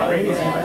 Crazy.